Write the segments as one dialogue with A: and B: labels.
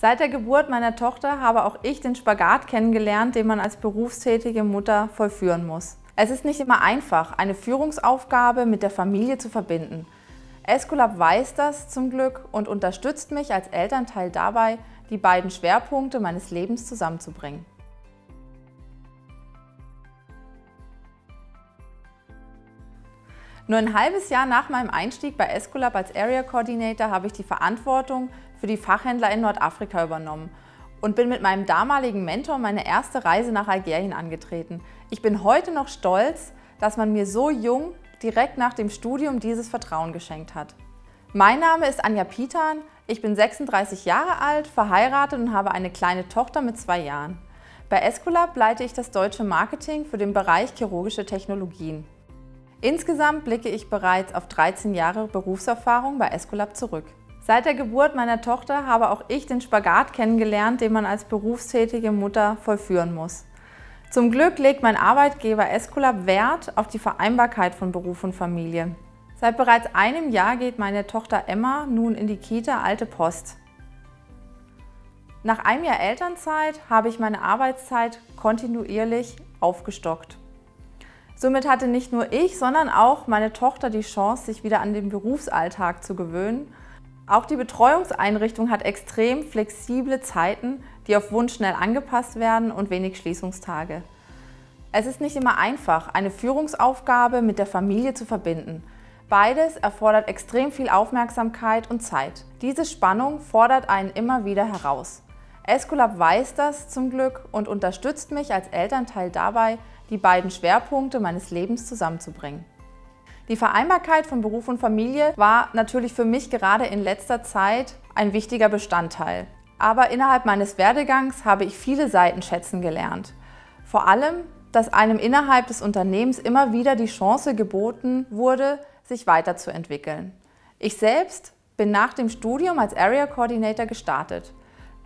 A: Seit der Geburt meiner Tochter habe auch ich den Spagat kennengelernt, den man als berufstätige Mutter vollführen muss. Es ist nicht immer einfach, eine Führungsaufgabe mit der Familie zu verbinden. Escolab weiß das zum Glück und unterstützt mich als Elternteil dabei, die beiden Schwerpunkte meines Lebens zusammenzubringen. Nur ein halbes Jahr nach meinem Einstieg bei Escolab als Area Coordinator habe ich die Verantwortung für die Fachhändler in Nordafrika übernommen und bin mit meinem damaligen Mentor meine erste Reise nach Algerien angetreten. Ich bin heute noch stolz, dass man mir so jung direkt nach dem Studium dieses Vertrauen geschenkt hat. Mein Name ist Anja Pitan, ich bin 36 Jahre alt, verheiratet und habe eine kleine Tochter mit zwei Jahren. Bei Escolab leite ich das deutsche Marketing für den Bereich chirurgische Technologien. Insgesamt blicke ich bereits auf 13 Jahre Berufserfahrung bei Escolab zurück. Seit der Geburt meiner Tochter habe auch ich den Spagat kennengelernt, den man als berufstätige Mutter vollführen muss. Zum Glück legt mein Arbeitgeber Escolab Wert auf die Vereinbarkeit von Beruf und Familie. Seit bereits einem Jahr geht meine Tochter Emma nun in die Kita Alte Post. Nach einem Jahr Elternzeit habe ich meine Arbeitszeit kontinuierlich aufgestockt. Somit hatte nicht nur ich, sondern auch meine Tochter die Chance, sich wieder an den Berufsalltag zu gewöhnen. Auch die Betreuungseinrichtung hat extrem flexible Zeiten, die auf Wunsch schnell angepasst werden und wenig Schließungstage. Es ist nicht immer einfach, eine Führungsaufgabe mit der Familie zu verbinden. Beides erfordert extrem viel Aufmerksamkeit und Zeit. Diese Spannung fordert einen immer wieder heraus. Escolab weiß das zum Glück und unterstützt mich als Elternteil dabei, die beiden Schwerpunkte meines Lebens zusammenzubringen. Die Vereinbarkeit von Beruf und Familie war natürlich für mich gerade in letzter Zeit ein wichtiger Bestandteil. Aber innerhalb meines Werdegangs habe ich viele Seiten schätzen gelernt. Vor allem, dass einem innerhalb des Unternehmens immer wieder die Chance geboten wurde, sich weiterzuentwickeln. Ich selbst bin nach dem Studium als Area Coordinator gestartet,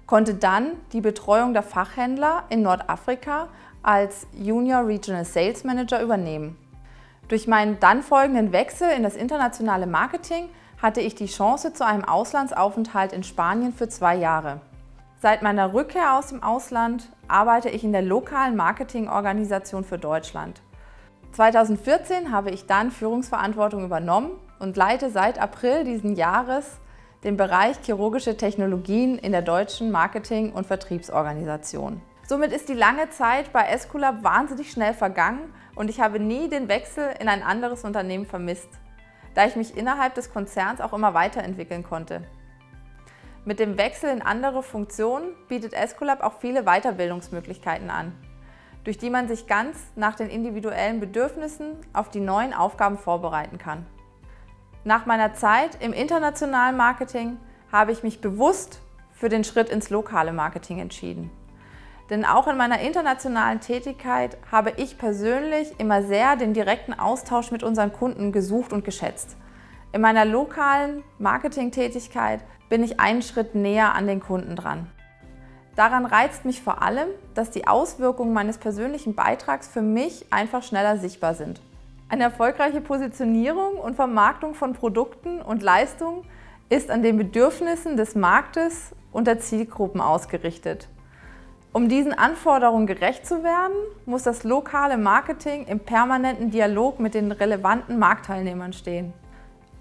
A: konnte dann die Betreuung der Fachhändler in Nordafrika als Junior Regional Sales Manager übernehmen. Durch meinen dann folgenden Wechsel in das internationale Marketing hatte ich die Chance zu einem Auslandsaufenthalt in Spanien für zwei Jahre. Seit meiner Rückkehr aus dem Ausland arbeite ich in der lokalen Marketingorganisation für Deutschland. 2014 habe ich dann Führungsverantwortung übernommen und leite seit April diesen Jahres den Bereich chirurgische Technologien in der deutschen Marketing- und Vertriebsorganisation. Somit ist die lange Zeit bei Esculap wahnsinnig schnell vergangen und ich habe nie den Wechsel in ein anderes Unternehmen vermisst, da ich mich innerhalb des Konzerns auch immer weiterentwickeln konnte. Mit dem Wechsel in andere Funktionen bietet Esculap auch viele Weiterbildungsmöglichkeiten an, durch die man sich ganz nach den individuellen Bedürfnissen auf die neuen Aufgaben vorbereiten kann. Nach meiner Zeit im internationalen Marketing habe ich mich bewusst für den Schritt ins lokale Marketing entschieden. Denn auch in meiner internationalen Tätigkeit habe ich persönlich immer sehr den direkten Austausch mit unseren Kunden gesucht und geschätzt. In meiner lokalen Marketingtätigkeit bin ich einen Schritt näher an den Kunden dran. Daran reizt mich vor allem, dass die Auswirkungen meines persönlichen Beitrags für mich einfach schneller sichtbar sind. Eine erfolgreiche Positionierung und Vermarktung von Produkten und Leistungen ist an den Bedürfnissen des Marktes und der Zielgruppen ausgerichtet. Um diesen Anforderungen gerecht zu werden, muss das lokale Marketing im permanenten Dialog mit den relevanten Marktteilnehmern stehen.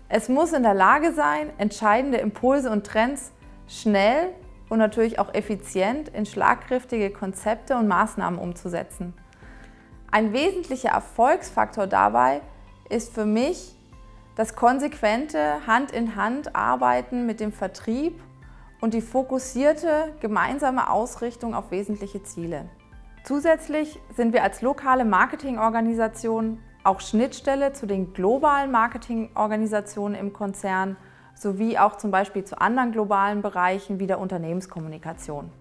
A: Es muss in der Lage sein, entscheidende Impulse und Trends schnell und natürlich auch effizient in schlagkräftige Konzepte und Maßnahmen umzusetzen. Ein wesentlicher Erfolgsfaktor dabei ist für mich das konsequente Hand-in-Hand-Arbeiten mit dem Vertrieb und die fokussierte gemeinsame Ausrichtung auf wesentliche Ziele. Zusätzlich sind wir als lokale Marketingorganisation auch Schnittstelle zu den globalen Marketingorganisationen im Konzern sowie auch zum Beispiel zu anderen globalen Bereichen wie der Unternehmenskommunikation.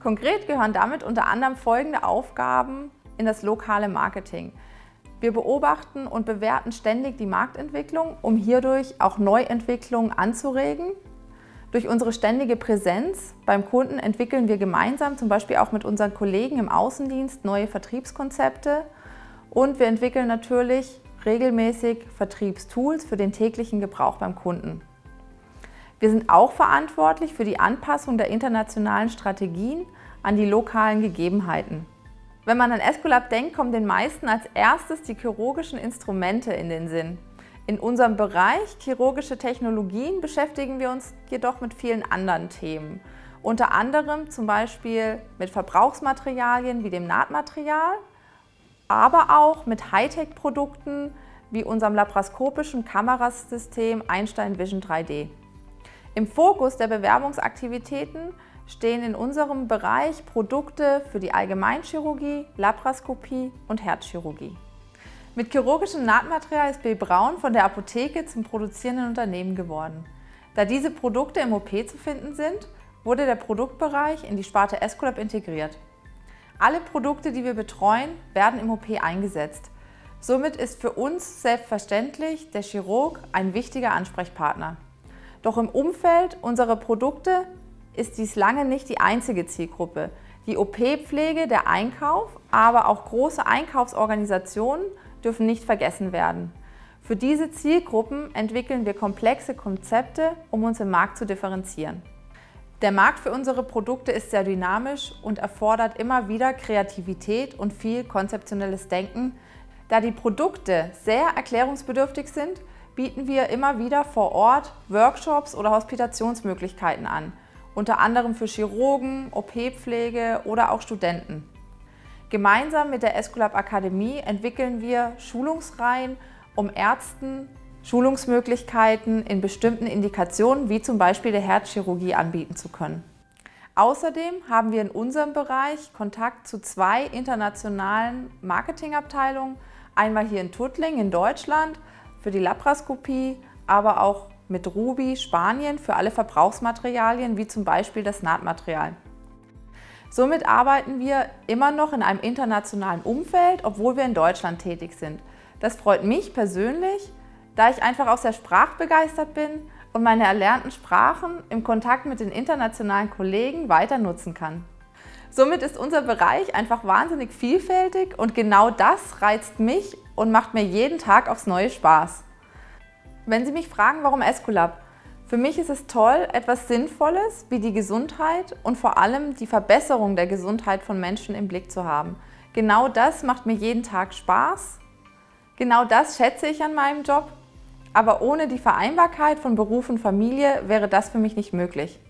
A: Konkret gehören damit unter anderem folgende Aufgaben in das lokale Marketing. Wir beobachten und bewerten ständig die Marktentwicklung, um hierdurch auch Neuentwicklungen anzuregen durch unsere ständige Präsenz beim Kunden entwickeln wir gemeinsam, zum Beispiel auch mit unseren Kollegen im Außendienst, neue Vertriebskonzepte und wir entwickeln natürlich regelmäßig Vertriebstools für den täglichen Gebrauch beim Kunden. Wir sind auch verantwortlich für die Anpassung der internationalen Strategien an die lokalen Gegebenheiten. Wenn man an Esculap denkt, kommen den meisten als erstes die chirurgischen Instrumente in den Sinn. In unserem Bereich chirurgische Technologien beschäftigen wir uns jedoch mit vielen anderen Themen. Unter anderem zum Beispiel mit Verbrauchsmaterialien wie dem Nahtmaterial, aber auch mit Hightech-Produkten wie unserem laparoskopischen Kamerasystem Einstein Vision 3D. Im Fokus der Bewerbungsaktivitäten stehen in unserem Bereich Produkte für die Allgemeinchirurgie, Laparoskopie und Herzchirurgie. Mit chirurgischem Nahtmaterial ist B. Braun von der Apotheke zum produzierenden Unternehmen geworden. Da diese Produkte im OP zu finden sind, wurde der Produktbereich in die Sparte Escolab integriert. Alle Produkte, die wir betreuen, werden im OP eingesetzt. Somit ist für uns selbstverständlich der Chirurg ein wichtiger Ansprechpartner. Doch im Umfeld unserer Produkte ist dies lange nicht die einzige Zielgruppe. Die OP-Pflege, der Einkauf, aber auch große Einkaufsorganisationen dürfen nicht vergessen werden. Für diese Zielgruppen entwickeln wir komplexe Konzepte, um uns im Markt zu differenzieren. Der Markt für unsere Produkte ist sehr dynamisch und erfordert immer wieder Kreativität und viel konzeptionelles Denken. Da die Produkte sehr erklärungsbedürftig sind, bieten wir immer wieder vor Ort Workshops oder Hospitationsmöglichkeiten an, unter anderem für Chirurgen, OP-Pflege oder auch Studenten. Gemeinsam mit der Esculap Akademie entwickeln wir Schulungsreihen, um Ärzten Schulungsmöglichkeiten in bestimmten Indikationen, wie zum Beispiel der Herzchirurgie, anbieten zu können. Außerdem haben wir in unserem Bereich Kontakt zu zwei internationalen Marketingabteilungen, einmal hier in Tuttling in Deutschland für die Laparoskopie, aber auch mit Ruby Spanien für alle Verbrauchsmaterialien, wie zum Beispiel das Nahtmaterial. Somit arbeiten wir immer noch in einem internationalen Umfeld, obwohl wir in Deutschland tätig sind. Das freut mich persönlich, da ich einfach auch sehr sprachbegeistert bin und meine erlernten Sprachen im Kontakt mit den internationalen Kollegen weiter nutzen kann. Somit ist unser Bereich einfach wahnsinnig vielfältig und genau das reizt mich und macht mir jeden Tag aufs neue Spaß. Wenn Sie mich fragen, warum Esculap? Für mich ist es toll, etwas Sinnvolles wie die Gesundheit und vor allem die Verbesserung der Gesundheit von Menschen im Blick zu haben. Genau das macht mir jeden Tag Spaß. Genau das schätze ich an meinem Job. Aber ohne die Vereinbarkeit von Beruf und Familie wäre das für mich nicht möglich.